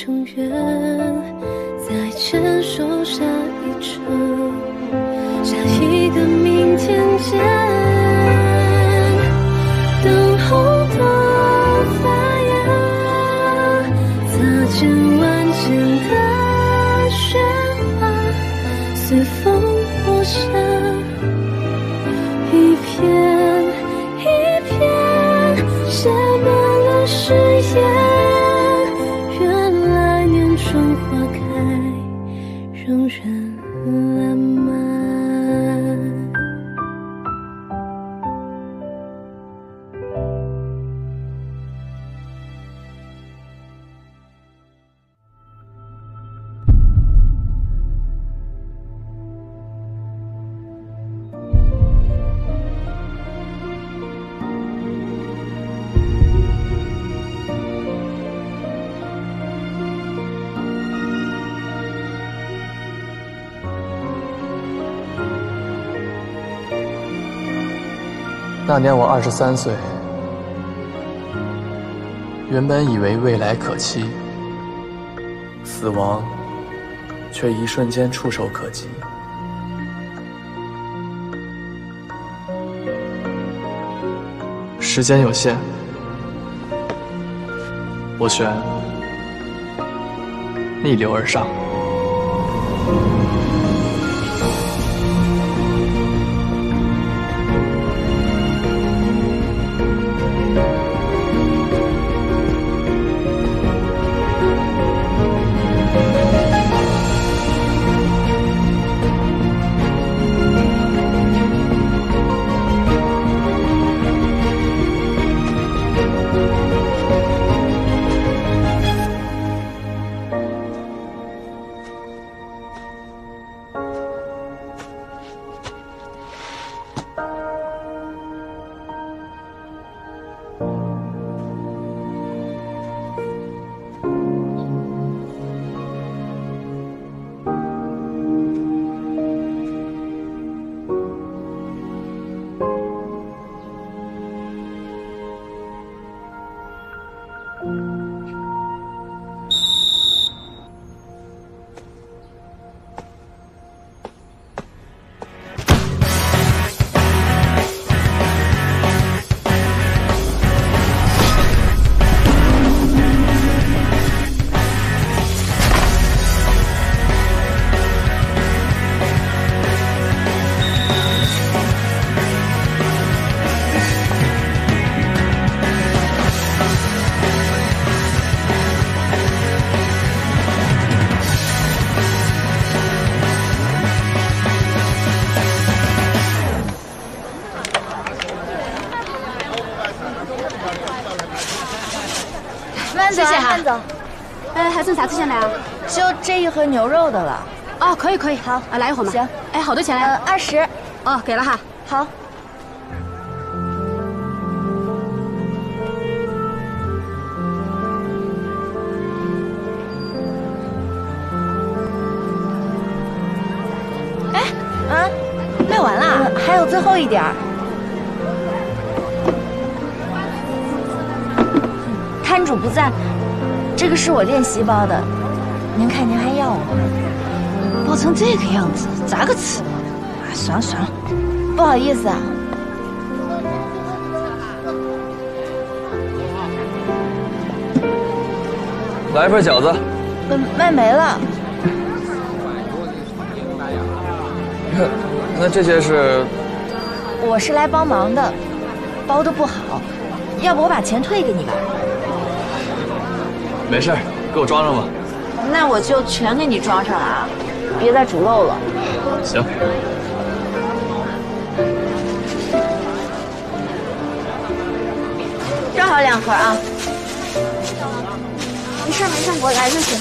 成缘，再牵手下一程，下一个明天见。等候的发芽，擦肩万千的雪花，随风落下，一片一片写满了誓言。成全那年我二十三岁，原本以为未来可期，死亡却一瞬间触手可及。时间有限，我选逆流而上。子钱来啊？就这一盒牛肉的了。哦，可以可以，好啊，来一盒嘛。行。哎，好多钱二十。哦，给了哈。好。哎，啊，卖完了？还有最后一点儿。摊主不在，这个是我练习包的，您看您还要吗？包成这个样子，咋个吃？啊，算了算了，不好意思啊。来一份饺子。嗯，卖没了。那这些是？我是来帮忙的，包的不好，要不我把钱退给你吧？没事，给我装上吧。那我就全给你装上了啊，别再煮漏了。行。正好两盒啊。没事没事，我来就行。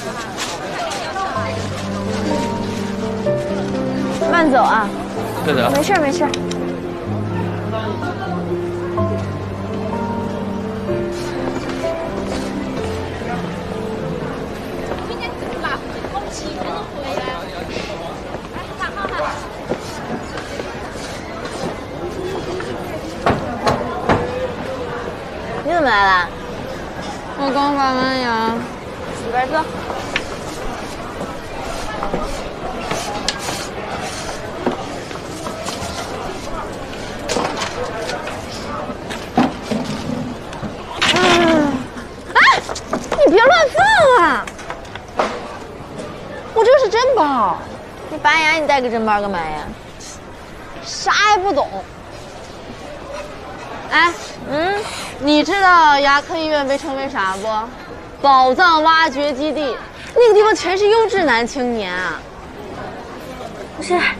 慢走啊，对的。没事没事。刚拔完牙。里边坐。哎，你别乱放啊！我这是真包。你拔牙，你带个真包干嘛呀？啥也不懂。哎，嗯，你知道牙科医院被称为啥不？宝藏挖掘基地。那个地方全是优质男青年啊。不是，哎呀，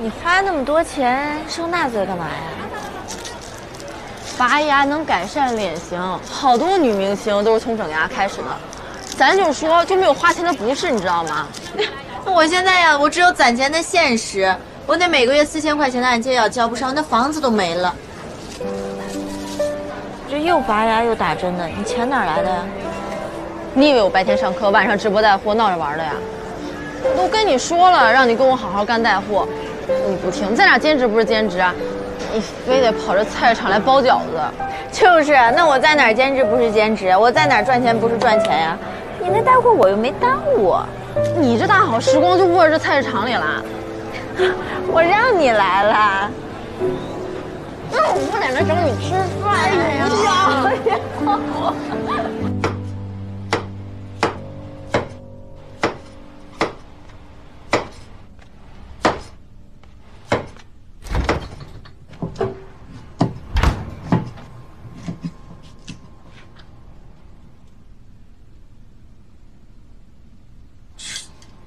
你花那么多钱受那罪干嘛呀？拔牙能改善脸型，好多女明星都是从整牙开始的。咱就说就没有花钱的不是，你知道吗？那 我现在呀，我只有攒钱的现实，我得每个月四千块钱的按揭要交不上，那房子都没了。这又拔牙又打针的，你钱哪来的呀？你以为我白天上课，晚上直播带货闹着玩的呀？我都跟你说了，让你跟我好好干带货，你不听，在哪兼职不是兼职啊？你非得跑这菜市场来包饺子。就是，那我在哪儿兼职不是兼职？我在哪儿赚钱不是赚钱呀？你那带货我又没耽误，你这大好时光就窝在这菜市场里了。我让你来了，那我不在那等你吃饭呀？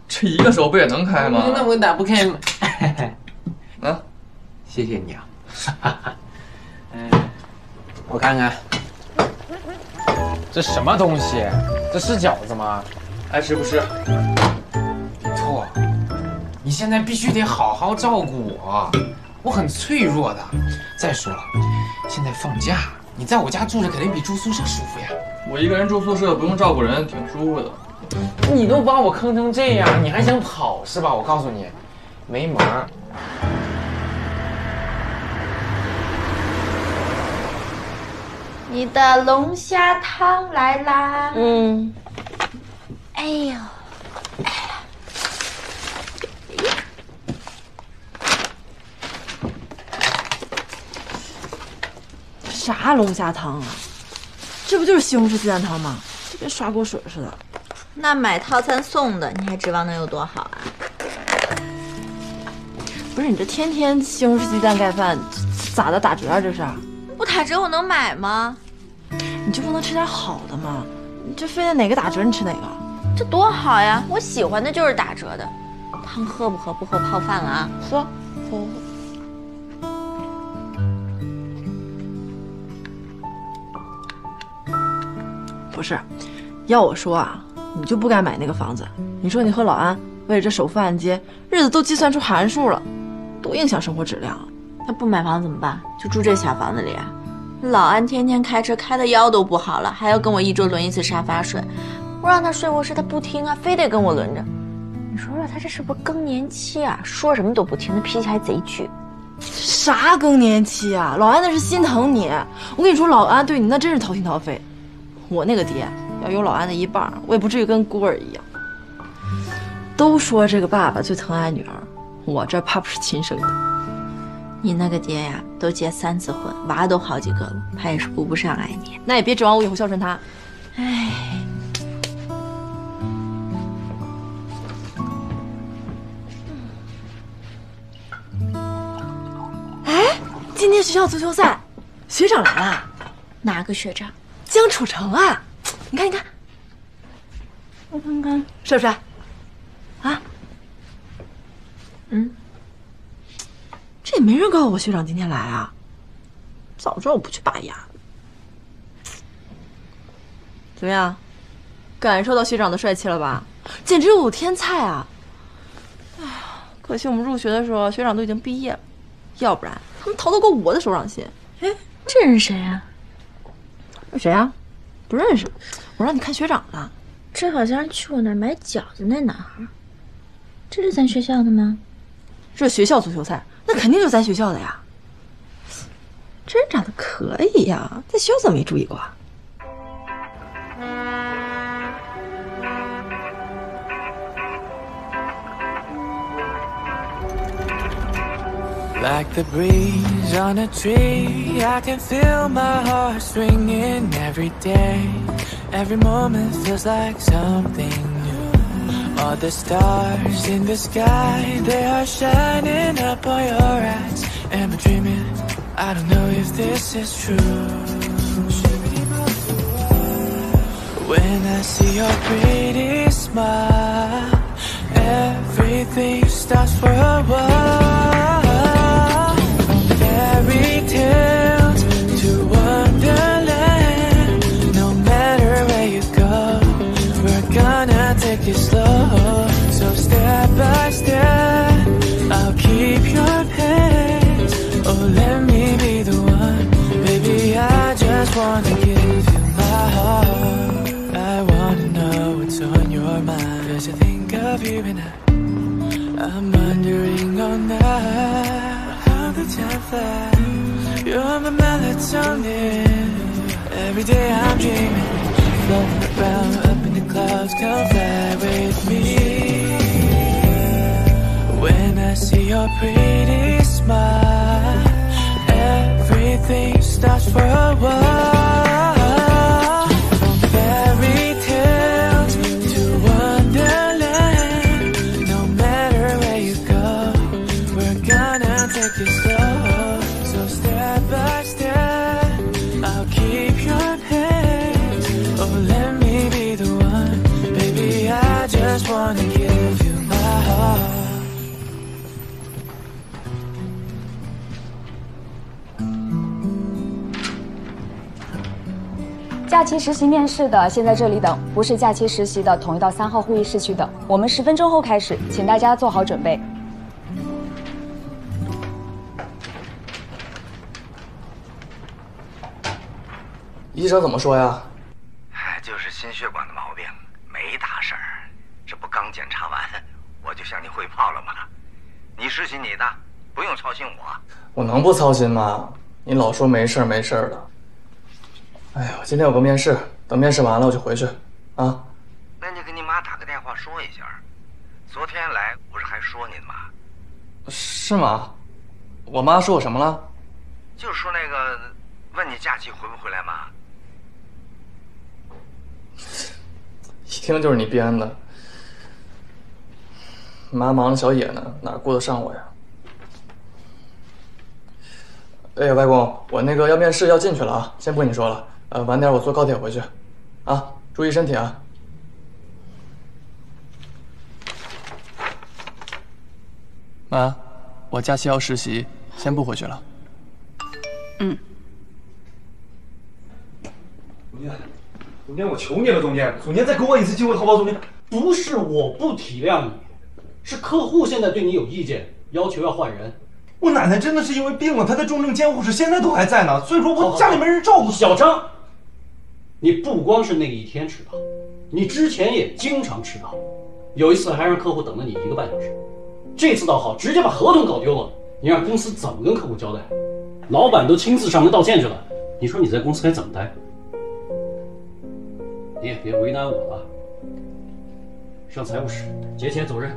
这一个手不也能开吗？那我打不开吗？啊，谢谢你啊。嗯，我看看，这什么东西？这是饺子吗？爱吃不吃？错，你现在必须得好好照顾我，我很脆弱的。再说了，现在放假，你在我家住着肯定比住宿舍舒服呀。我一个人住宿舍不用照顾人，挺舒服的。你都把我坑成这样，你还想跑是吧？我告诉你，没门儿。你的龙虾汤来啦！嗯。哎呦，哎呀，啥龙虾汤啊？这不就是西红柿鸡蛋汤吗？跟刷锅水似的。那买套餐送的，你还指望能有多好啊？不是你这天天西红柿鸡蛋盖饭，咋的打折啊？这是？不打折我能买吗？你就不能吃点好的吗？你这非得哪个打折你吃哪个？这多好呀！我喜欢的就是打折的。汤喝不喝？不喝泡饭了啊？喝，喝。不是，要我说啊。你就不该买那个房子。你说你和老安为了这首付按揭，日子都计算出函数了，多影响生活质量啊！那不买房怎么办？就住这小房子里啊？老安天天开车开的腰都不好了，还要跟我一周轮一次沙发睡。我让他睡卧室，他不听啊，非得跟我轮着。你说说他这是不是更年期啊？说什么都不听，那脾气还贼倔。啥更年期啊？老安那是心疼你。我跟你说，老安对你那真是掏心掏肺。我那个爹。要有老安的一半，我也不至于跟孤儿一样。都说这个爸爸最疼爱女儿，我这怕不是亲生的。你那个爹呀，都结三次婚，娃都好几个了，他也是顾不上爱你。那也别指望我以后孝顺他。哎，哎，今天学校足球赛，学长来了。哪个学长？江楚成啊。你看，你看，我看看帅不帅？啊？嗯，这也没人告诉我学长今天来啊。早知道我不去拔牙。怎么样？感受到学长的帅气了吧？简直有天菜啊！哎呀，可惜我们入学的时候，学长都已经毕业了，要不然他们逃得过我的手掌心。哎这人谁啊？谁啊？不认识。我让你看学长了。这好像是去我那儿买饺子那男孩。这是咱学校的吗？这学校足球赛，那肯定就是咱学校的呀。这人长得可以呀，在学校怎么没注意过啊？Like the breeze on a tree, I can feel my heart swinging every day. Every moment feels like something new. All the stars in the sky, they are shining up on your eyes. Am I dreaming? I don't know if this is true. When I see your pretty smile, everything stops for a while. Of you and I. I'm wondering all night how the time flies. You're my melatonin. Every day I'm dreaming, floating around up in the clouds. Come fly with me. When I see your pretty smile, everything stops for a while. 假期实习面试的先在这里等，不是假期实习的统一到三号会议室去等。我们十分钟后开始，请大家做好准备。医生怎么说呀？哎，就是心血管的毛病，没大事儿。这不刚检查完，我就向你汇报了吗？你实习你的，不用操心我。我能不操心吗？你老说没事儿没事儿的。哎呀，今天有个面试，等面试完了我就回去。啊，那你给你妈打个电话说一下。昨天来不是还说你呢吗？是吗？我妈说我什么了？就说那个，问你假期回不回来嘛。一听就是你编的。妈忙着小野呢，哪顾得上我呀？哎呀，外公，我那个要面试要进去了啊，先不跟你说了。呃，晚点我坐高铁回去，啊，注意身体啊。妈，我假期要实习，先不回去了。嗯。总监，总监，我求你了，总监，总监再给我一次机会，好不好？总监，不是我不体谅你，是客户现在对你有意见，要求要换人。我奶奶真的是因为病了，她在重症监护室现在都还在呢，所以说我家里没人照顾。小张，你不光是那一天迟到，你之前也经常迟到，有一次还让客户等了你一个半小时。这次倒好，直接把合同搞丢了，你让公司怎么跟客户交代？老板都亲自上门道歉去了，你说你在公司该怎么待？你也别为难我了，上财务室结钱走人。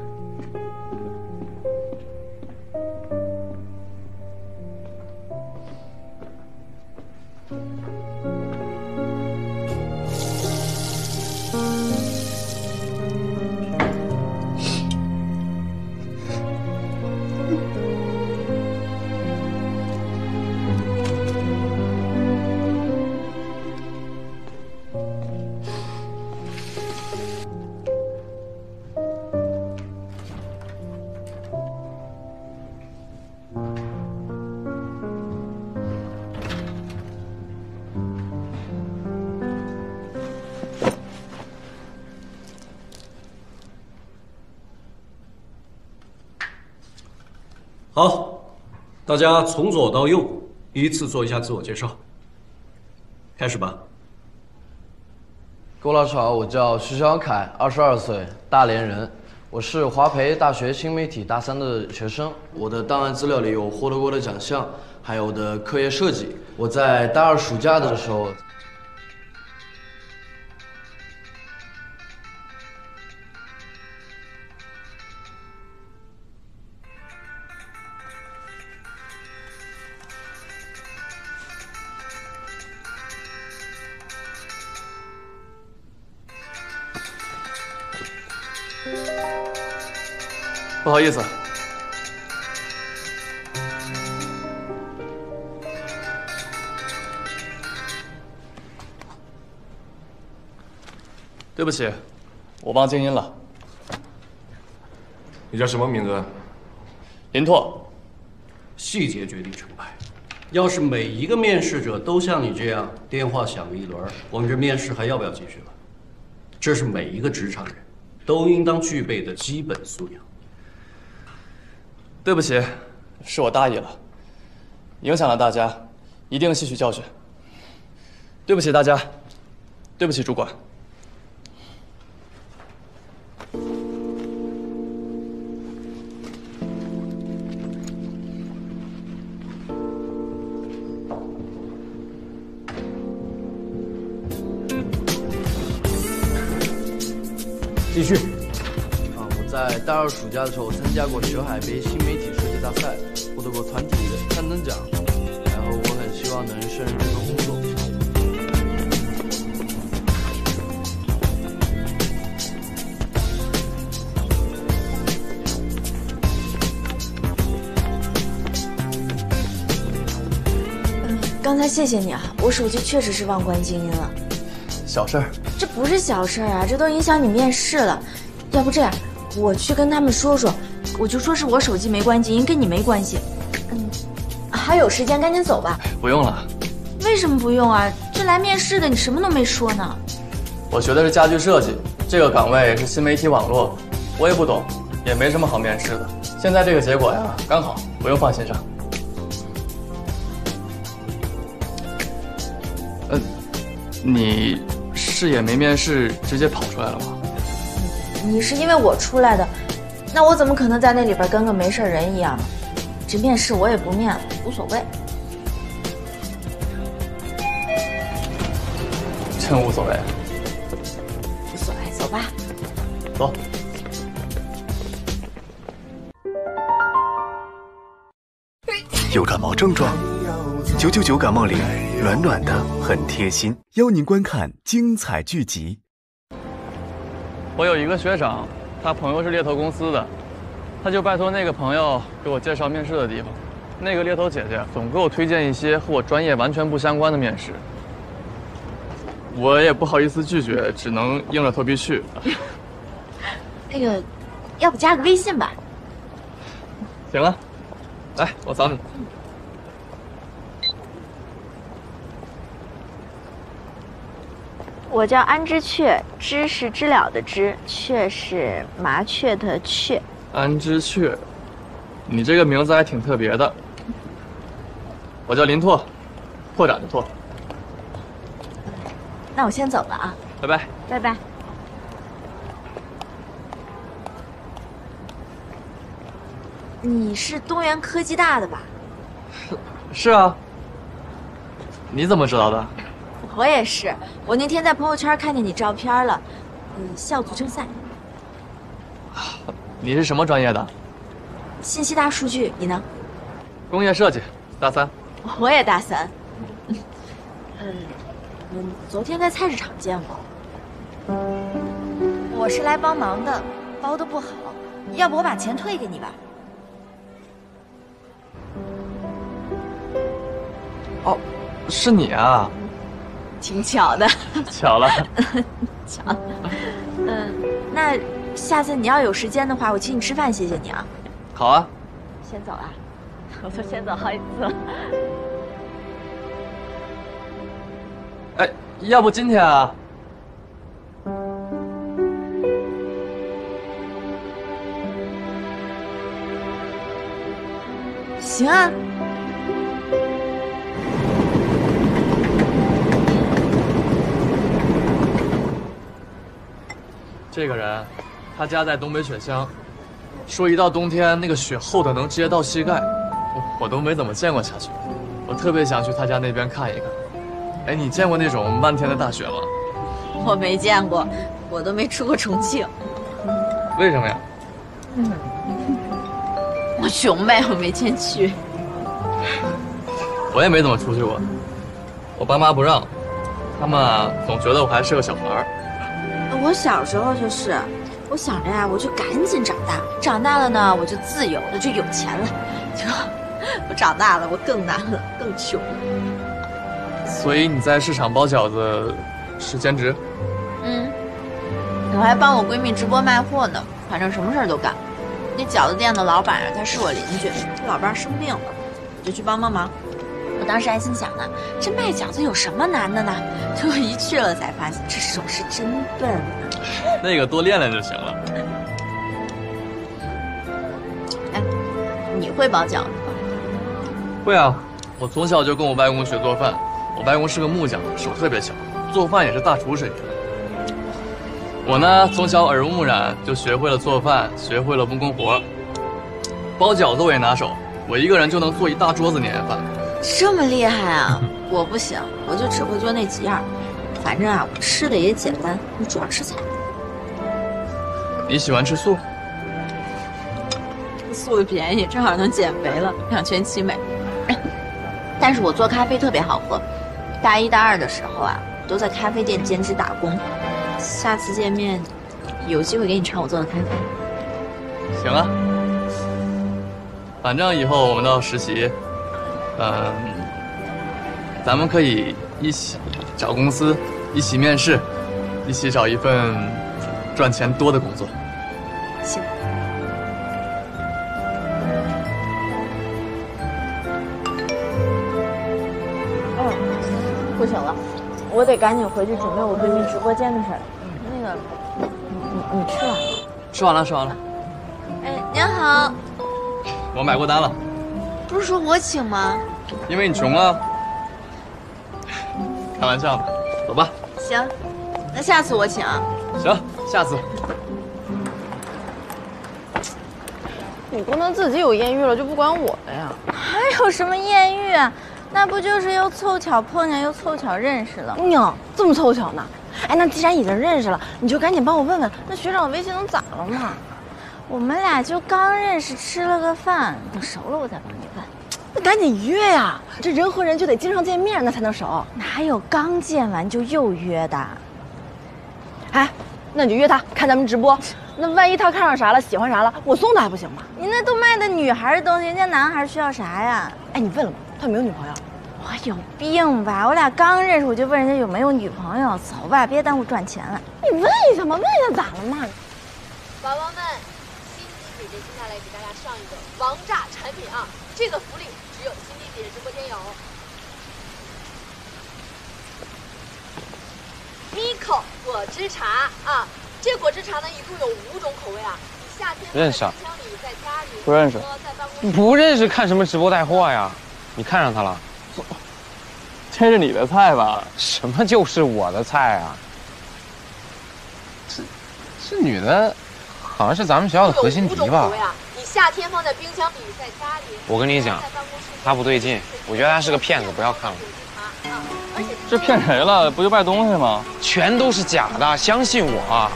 大家从左到右依次做一下自我介绍。开始吧。郭老师好，我叫徐小凯，二十二岁，大连人。我是华培大学新媒体大三的学生。我的档案资料里有获得过的奖项，还有我的课业设计。我在大二暑假的时候，好意思，对不起，我忘静音了。你叫什么名字？林拓。细节决定成败。要是每一个面试者都像你这样电话响了一轮，我们这面试还要不要继续了？这是每一个职场人都应当具备的基本素养。对不起，是我大意了，影响了大家，一定吸取教训。对不起大家，对不起主管。继续。在大二暑假的时候参加过学海杯新媒体设计大赛，获得过团体的三等奖。然后我很希望能胜任这份工作。刚才谢谢你啊，我手机确实是忘关静音了。小事儿。这不是小事儿啊，这都影响你面试了。要不这样，我去跟他们说说，我就说是我手机没关静音，跟你没关系。嗯，还有时间，赶紧走吧。不用了，为什么不用啊？这来面试的，你什么都没说呢。我学的是家具设计，这个岗位是新媒体网络，我也不懂，也没什么好面试的。现在这个结果呀，刚好，不用放心上。呃，你是也没面试，直接跑出来了吗？你是因为我出来的，那我怎么可能在那里边跟个没事人一样呢？这面试我也不面了，无所谓。真无所谓。无所谓，走吧。走。有感冒症状，九九九感冒灵，暖暖的，很贴心，邀您观看精彩剧集。我有一个学长，他朋友是猎头公司的，他就拜托那个朋友给我介绍面试的地方。那个猎头姐姐总给我推荐一些和我专业完全不相关的面试，我也不好意思拒绝，只能硬着头皮去。那个，要不加个微信吧？行啊，来，我扫你。我叫安知雀，知是知了的知，雀是麻雀的雀。安知雀，你这个名字还挺特别的。我叫林拓，拓展的拓。那我先走了啊，拜拜。拜拜。你是东源科技大的吧？是啊。你怎么知道的？我也是，我那天在朋友圈看见你照片了，嗯，校足球赛。你是什么专业的？信息大数据，你呢？工业设计，大三。我也大三。嗯，嗯，昨天在菜市场见过。我是来帮忙的，包的不好，要不我把钱退给你吧？哦，是你啊。挺巧的，巧了，巧。嗯，那下次你要有时间的话，我请你吃饭，谢谢你啊。好啊。先走啊，我都先走好几次了。哎，要不今天啊？行啊。这个人，他家在东北雪乡，说一到冬天那个雪厚的能直接到膝盖，我我都没怎么见过下雪，我特别想去他家那边看一看。哎，你见过那种漫天的大雪吗？我没见过，我都没出过重庆。为什么呀？嗯，我穷呗，我没钱去。我也没怎么出去过，我爸妈不让，他们啊总觉得我还是个小孩儿。我小时候就是，我想着呀，我就赶紧长大，长大了呢，我就自由了，就有钱了。结果我长大了，我更难了，更穷了。所以你在市场包饺子是兼职？嗯，我还帮我闺蜜直播卖货呢，反正什么事儿都干。那饺子店的老板啊，他是我邻居，他老伴儿生病了，我就去帮帮忙。我当时还心想呢，这卖饺子有什么难的呢？结果一去了才发现，这手是真笨啊。那个多练练就行了。哎，你会包饺子吗？会啊，我从小就跟我外公学做饭，我外公是个木匠，手特别巧，做饭也是大厨水平。我呢，从小耳濡目染就学会了做饭，学会了木工活。包饺子我也拿手，我一个人就能做一大桌子年夜饭。这么厉害啊！我不行，我就只会做那几样。反正啊，我吃的也简单，我主要吃菜。你喜欢吃素？素的便宜，正好能减肥了，两全其美。但是我做咖啡特别好喝，大一大二的时候啊，都在咖啡店兼职打工。下次见面，有机会给你尝我做的咖啡。行啊，反正以后我们都要实习，嗯，咱们可以一起找公司，一起面试，一起找一份赚钱多的工作。行。嗯，不行了，我得赶紧回去准备我闺蜜直播间的事儿。那个，你你你吃完了？吃完了，吃完了。哎，您好，我买过单了，不是说我请吗？因为你穷啊。开玩笑的，走吧。行，那下次我请啊。行，下次。你不能自己有艳遇了就不管我了呀？还有什么艳遇啊？那不就是又凑巧碰见，又凑巧认识了？哟，这么凑巧呢？哎，那既然已经认识了，你就赶紧帮我问问那学长的微信能咋了嘛？我们俩就刚认识，吃了个饭，等熟了我再帮。那赶紧约呀！这人和人就得经常见面，那才能熟。哪有刚见完就又约的？哎，那你就约他看咱们直播。那万一他看上啥了，喜欢啥了，我送他还不行吗？你那都卖的女孩的东西，人家男孩需要啥呀？哎，你问了吗？他有没有女朋友？我有病吧？我俩刚认识，我就问人家有没有女朋友？走吧，别耽误赚钱了。你问一下嘛，问一下咋了嘛？宝宝们，新机姐姐接下来给大家上一个王炸产品啊！这个福利只有新机姐姐直播间有。Miko 果汁茶啊，这果汁茶呢一共有五种口味啊。你夏天认识啊放在冰箱里，在家里不认识或者在办公室不认识看什么直播带货呀？你看上他了？这是你的菜吧？什么就是我的菜啊？这这女的，好像是咱们学校的核心敌吧口味？啊，你夏天放在冰箱里，在家里。我跟你讲，他不对劲，我觉得他是个骗子，不要看了。这骗谁了？不就卖东西吗？全都是假的，相信我。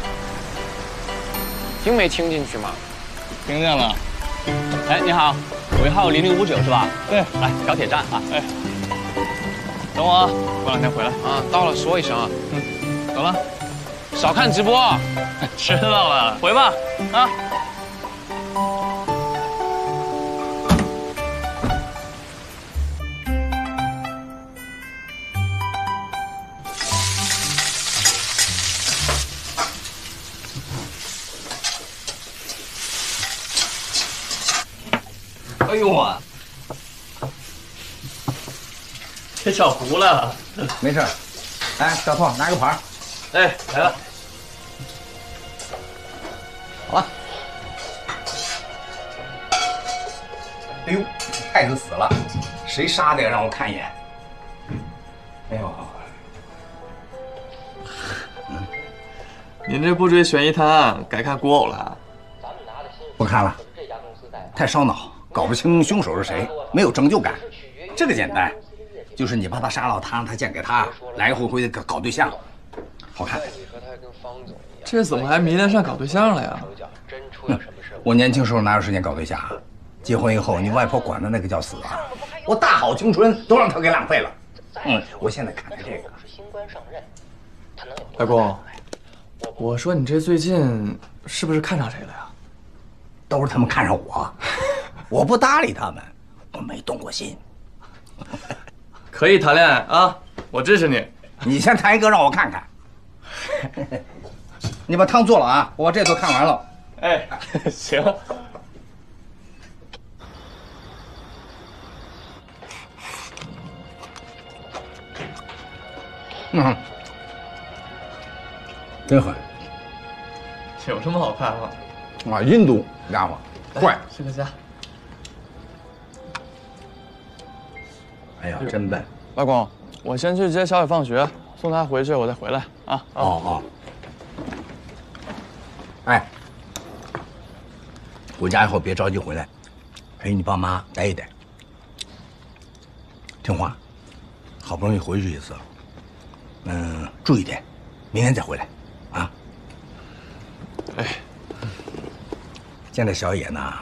听没听进去吗？听见了。哎，你好，尾号零零五九是吧？对，来高铁站啊。哎，等我啊，过两天回来。啊，到了说一声啊。嗯，走了。少看直播。知道了，回吧。啊。哎呦我，这小糊了。没事。哎，小兔，拿个盘。哎，来了。好了。哎呦，太太子死了，谁杀的呀？让我看一眼。哎呦，您这不追悬疑探案，改看古偶了？不看了，太烧脑，搞不清凶手是谁，没有成就感。这个简单，就是你把他杀了，他让他嫁给他，来回回的搞搞对象，好看。这怎么还迷恋上搞对象了呀？我年轻时候哪有时间搞对象啊？结婚以后，你外婆管的那个叫死啊！我大好青春都让他给浪费了。嗯，我现在看看这个。外公，我说你这最近是不是看上谁了呀？都是他们看上我，我不搭理他们，我没动过心。可以谈恋爱啊，我支持你。你先谈一个让我看看。你把汤做了啊，我把这都看完了。哎，行。嗯，真狠。有什么好看的？啊，印度家伙，快！谢大家。哎呀，真笨。外公，我先去接小雨放学，送她回去，我再回来啊。哦哦。哎，回家以后别着急回来，陪你爸妈待一待，听话。好不容易回去一次，嗯，注意点，明天再回来，啊。哎，见了小野呢，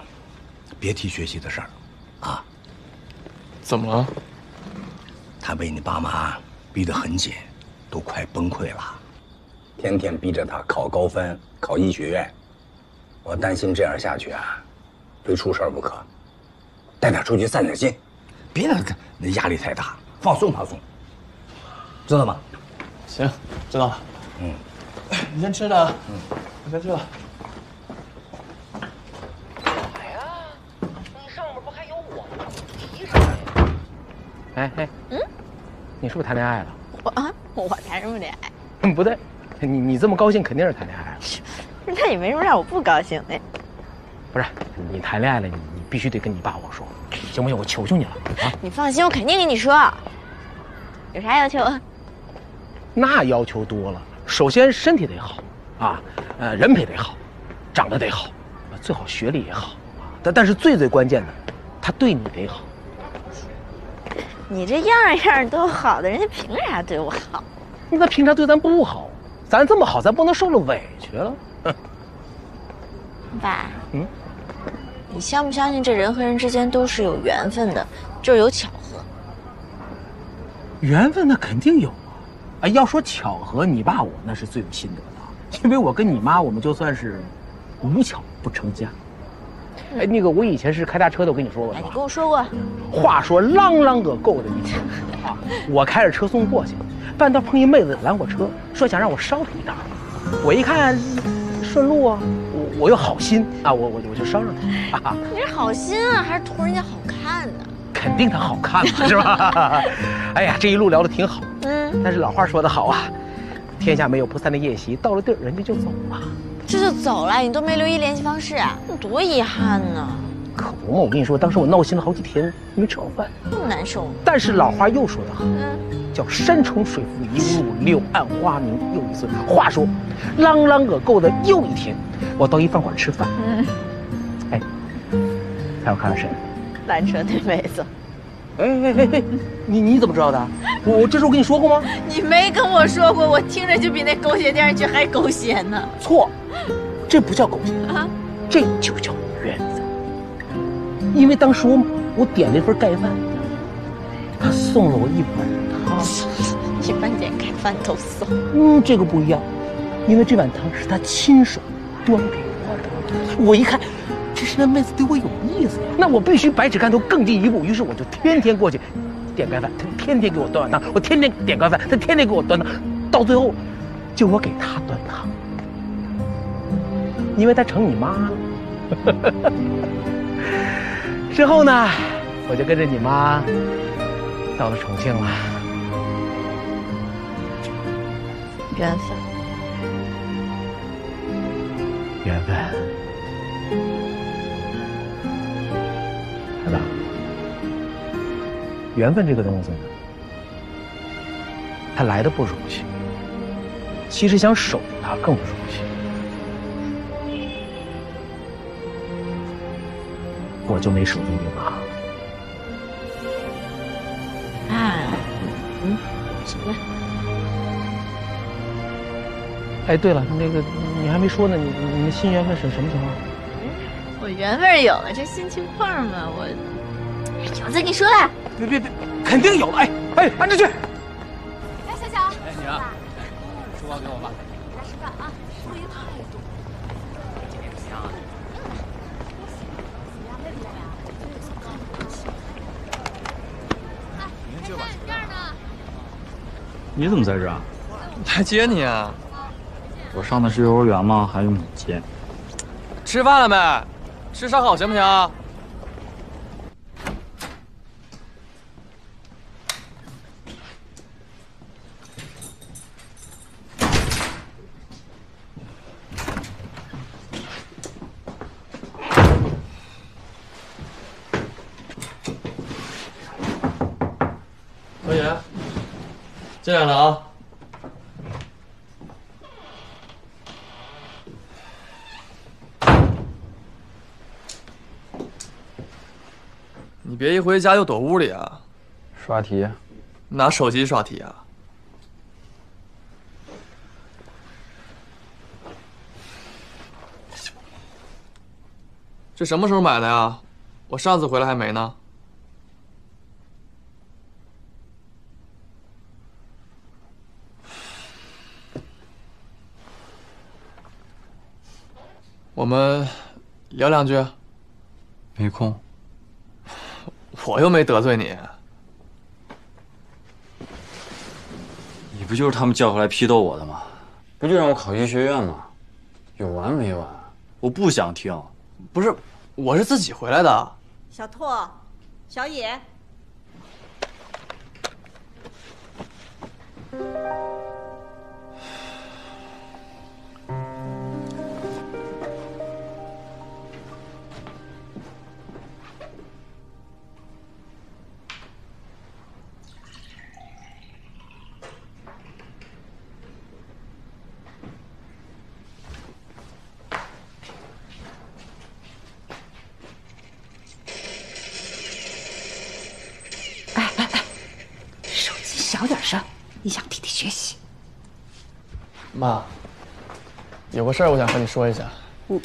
别提学习的事儿，啊。怎么了？他被你爸妈逼得很紧，都快崩溃了，天天逼着他考高分，考医学院。我担心这样下去啊，非出事儿不可。带他出去散散心，别让他那压力太大，放松放松，知道吗？行，知道了。嗯，你先吃着啊。嗯，我先去了。我呀，你上面不还有我吗？你哎哎，嗯，你是不是谈恋爱了？我啊，我谈什么恋爱？嗯，不对，你你这么高兴，肯定是谈恋爱了。那也没什么让我不高兴的。不是，你谈恋爱了，你你必须得跟你爸我说，行不行？我求求你了啊！你放心，我肯定跟你说。有啥要求？那要求多了，首先身体得好，啊，呃，人品得好，长得得好，最好学历也好，但但是最最关键的，他对你得好。你这样样都好的，人家凭啥对我好？那凭啥对咱不好？咱这么好，咱不能受了委屈了。爸，嗯，你相不相信这人和人之间都是有缘分的，就是有巧合？缘分那肯定有啊！哎，要说巧合，你爸我那是最有心得的，因为我跟你妈，我们就算是无巧不成家。哎，那个我以前是开大车的，我跟你说过。哎，你跟我说过。话说啷啷个够的一天啊！我开着车送货去，半道碰一妹子拦我车，说想让我捎她一道。我一看，顺路啊，我我又好心啊，我我我就捎上她。你是好心啊，还是图人家好看呢？肯定她好看嘛，是吧？哎呀，这一路聊得挺好。嗯。但是老话说得好啊，天下没有不散的宴席，到了地儿人家就走了。这就走了，你都没留意联系方式啊，那多遗憾呢。可不嘛，我跟你说，当时我闹心了好几天，没吃好饭，那么难受。但是老话又说得好，叫山重水复疑无路，柳暗花明又一村。话说，啷啷个够的又一天，我到一饭馆吃饭。嗯，哎，猜我看了谁？拦车那妹子。哎哎哎哎，你你怎么知道的？我我这事我跟你说过吗？你没跟我说过，我听着就比那狗血电视剧还狗血呢。错，这不叫狗血啊，这就叫缘分。因为当时我我点了一份盖饭，他送了我一碗汤。一般点盖饭都送。嗯，这个不一样，因为这碗汤是他亲手端给我的。我一看。这是那妹子对我有意思呀，那我必须百尺竿头更进一步。于是我就天天过去点盖饭，她天天给我端碗汤；我天天点盖饭，她天天给我端汤。到最后，就我给她端汤，因为她成你妈了。之后呢，我就跟着你妈到了重庆了。缘分，缘分。缘分这个东西呢，它来的不容易，其实想守着它更不容易。我就没守住你妈。哎，嗯，什么？哎，对了，那个你还没说呢，你你们新缘分是什么情况？我缘分有了，这新情况嘛，我有再跟你说了。别别别，肯定有了！哎哎，安着去。哎，小小，哎，你啊，书包给我吧。来吃饭啊。你怎么在这儿？来接你啊！我上的是幼儿园吗？还用你接？吃饭了没？吃烧烤行不行？小野，进来了啊！你别一回家就躲屋里啊！刷题，拿手机刷题啊？这什么时候买的呀？我上次回来还没呢。们聊两句。没空。我又没得罪你。你不就是他们叫回来批斗我的吗？不就让我考医学院吗？有完没完？我不想听。不是，我是自己回来的。小拓，小野，妈，有个事儿我想和你说一下。嗯，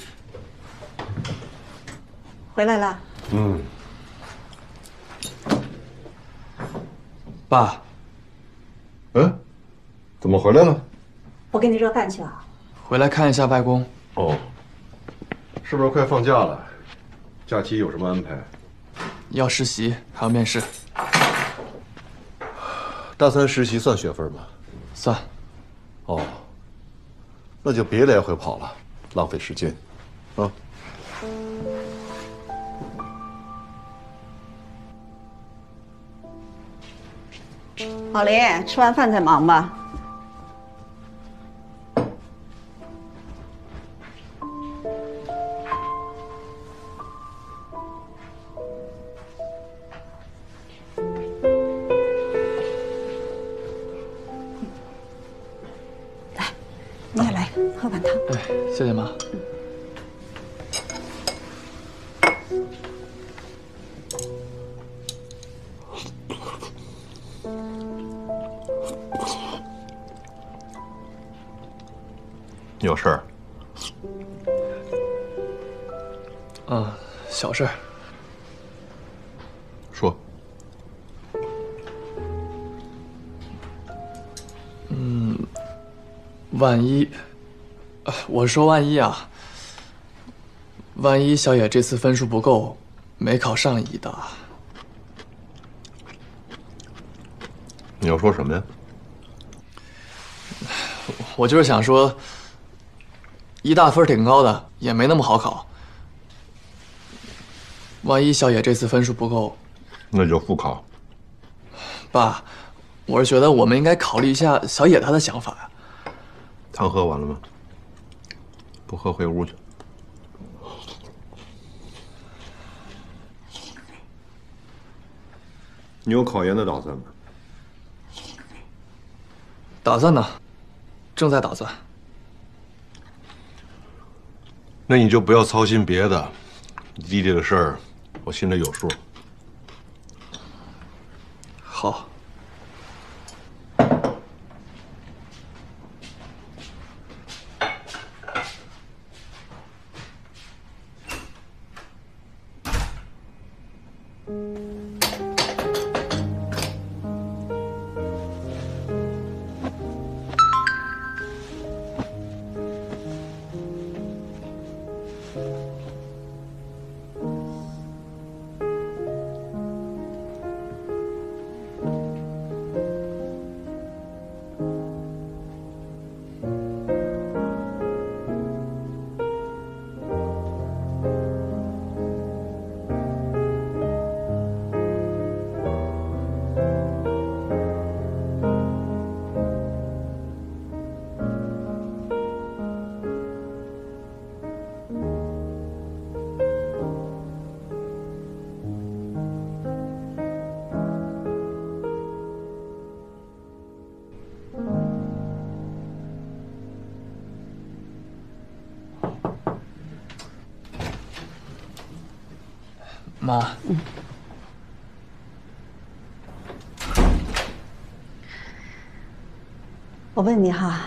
回来了。嗯，爸，嗯，怎么回来了？我给你热饭去了。回来看一下外公。哦，是不是快放假了？假期有什么安排？要实习，还要面试。大三实习算学分吗？算。那就别来回跑了，浪费时间，啊。老林，吃完饭再忙吧。你也来喝碗汤。哎，谢谢妈。有事儿？啊，小事儿。万一，呃我说万一啊，万一小野这次分数不够，没考上医大，你要说什么呀？我就是想说，医大分儿挺高的，也没那么好考。万一小野这次分数不够，那就复考。爸，我是觉得我们应该考虑一下小野他的想法呀。汤喝完了吗？不喝回屋去。你有考研的打算吗？打算呢，正在打算。那你就不要操心别的，你弟弟的事儿，我心里有数。好。妈，我问你哈，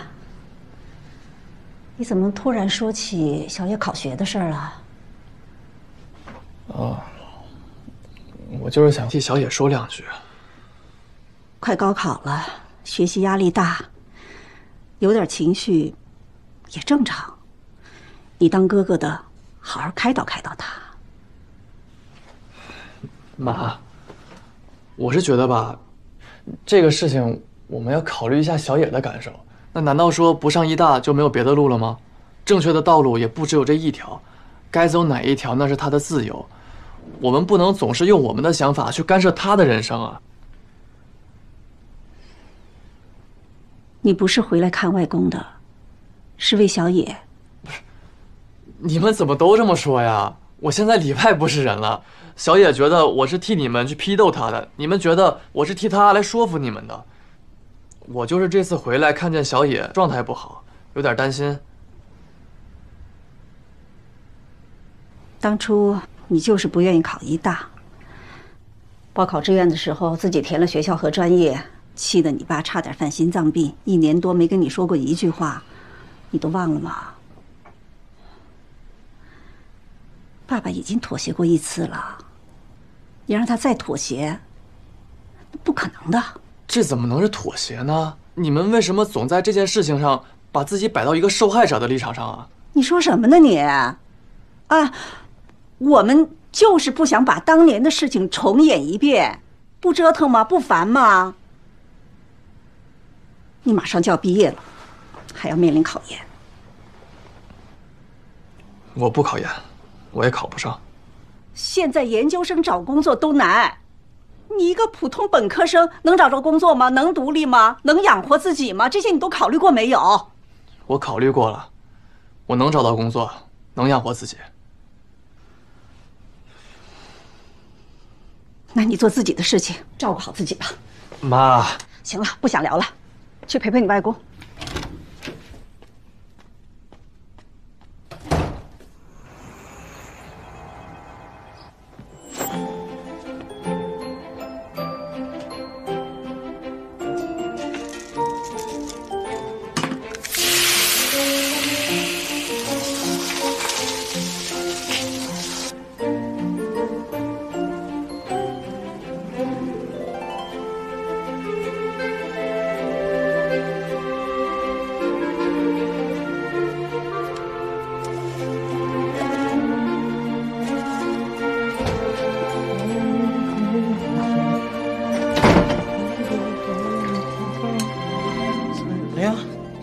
你怎么突然说起小野考学的事儿了？哦，我就是想替小野说两句。快高考了，学习压力大，有点情绪也正常。你当哥哥的，好好开导开导他。妈，我是觉得吧，这个事情我们要考虑一下小野的感受。那难道说不上医大就没有别的路了吗？正确的道路也不只有这一条，该走哪一条那是他的自由。我们不能总是用我们的想法去干涉他的人生啊！你不是回来看外公的，是为小野。不 是你们怎么都这么说呀？我现在里外不是人了。小野觉得我是替你们去批斗他的，你们觉得我是替他来说服你们的。我就是这次回来看见小野状态不好，有点担心。当初你就是不愿意考医大，报考志愿的时候自己填了学校和专业，气得你爸差点犯心脏病，一年多没跟你说过一句话，你都忘了吗？爸爸已经妥协过一次了，你让他再妥协，不可能的。这怎么能是妥协呢？你们为什么总在这件事情上把自己摆到一个受害者的立场上啊？你说什么呢你？啊，我们就是不想把当年的事情重演一遍，不折腾吗？不烦吗？你马上就要毕业了，还要面临考研。我不考研。我也考不上。现在研究生找工作都难，你一个普通本科生能找着工作吗？能独立吗？能养活自己吗？这些你都考虑过没有？我考虑过了，我能找到工作，能养活自己。那你做自己的事情，照顾好自己吧。妈，行了，不想聊了，去陪陪你外公。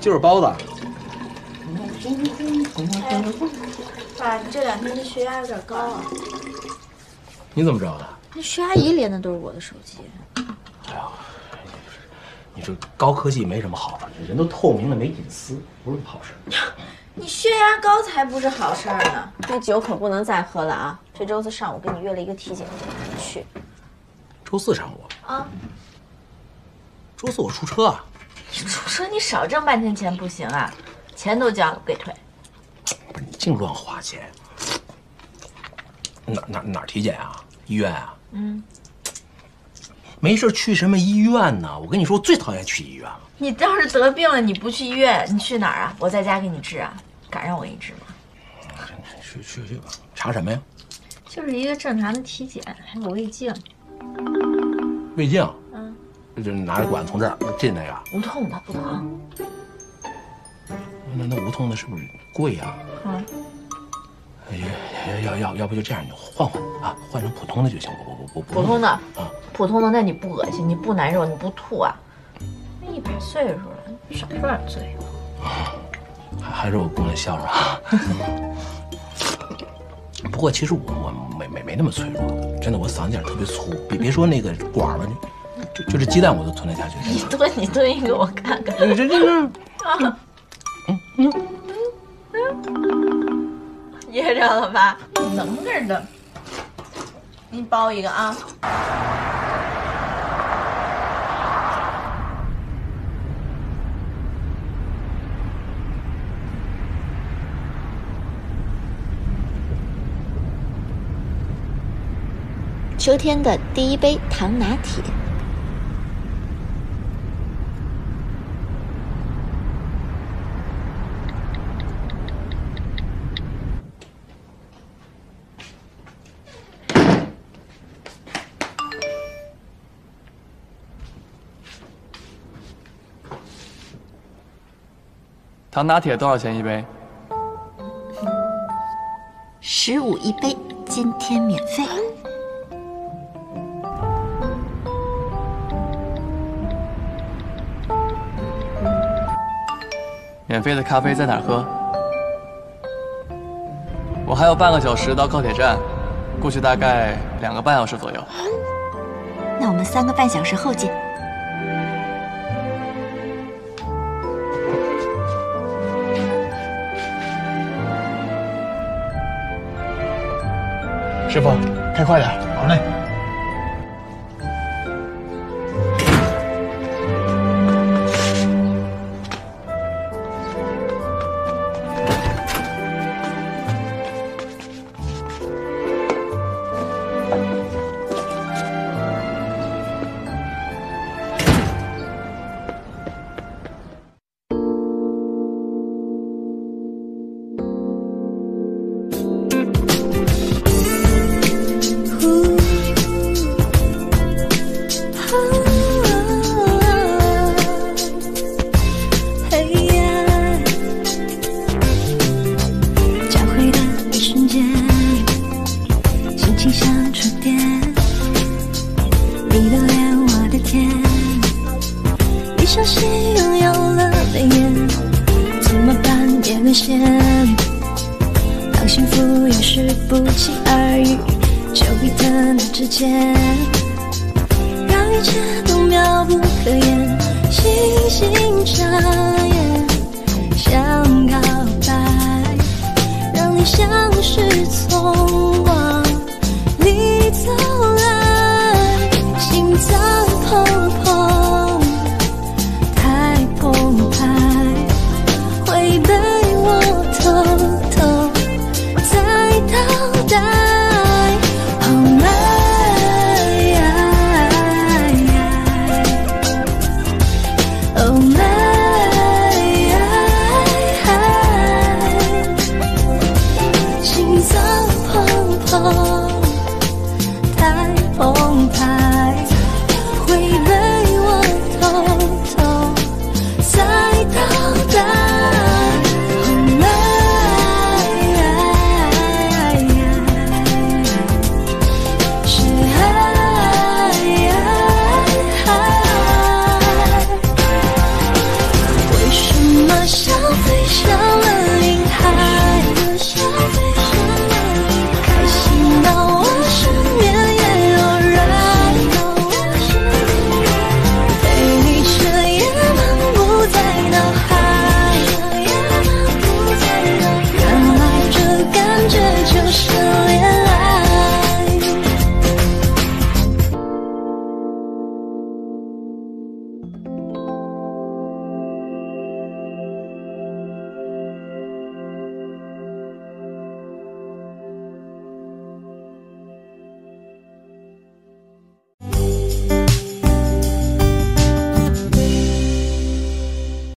就是包子。爸，你这两天这血压有点高啊。你怎么知道的？那血压仪连的都是我的手机。哎呀，你这高科技没什么好处，人都透明了，没隐私，不是好事。你血压高才不是好事呢。那酒可不能再喝了啊！这周四上午给你约了一个体检，去。周四上午，啊，周四我出车啊。出车你少挣半天钱不行啊，钱都交了不给退。不是你净乱花钱。哪哪哪体检啊？医院啊？嗯，没事去什么医院呢？我跟你说，我最讨厌去医院了。你要是得病了，你不去医院，你去哪儿啊？我在家给你治啊，敢让我给你治吗？去去去吧，查什么呀？就是一个正常的体检，还有胃镜，胃镜。嗯，就是拿着管从这儿进那个。无痛的，不疼。那那无痛的是不是贵呀？啊，哎呀，要要要不就这样，你换换啊，换成普通的就行。我我我普通的，啊，普通的，那你不恶心，你不难受，你不吐啊？一把岁数了，少受点罪。还还是我姑娘孝顺啊。不过其实我我没没没那么脆弱，真的，我嗓子眼特别粗，别别说那个管儿吧，就就这鸡蛋我都吞得下去。你吞，你吞一个我看看。这这这。啊，嗯嗯，噎着了吧？能着的，给你包一个啊。秋天的第一杯糖拿铁。糖拿铁多少钱一杯？十五一杯，今天免费。免费的咖啡在哪儿喝？我还有半个小时到高铁站，过去大概两个半小时左右。那我们三个半小时后见。师傅，开快点。好嘞。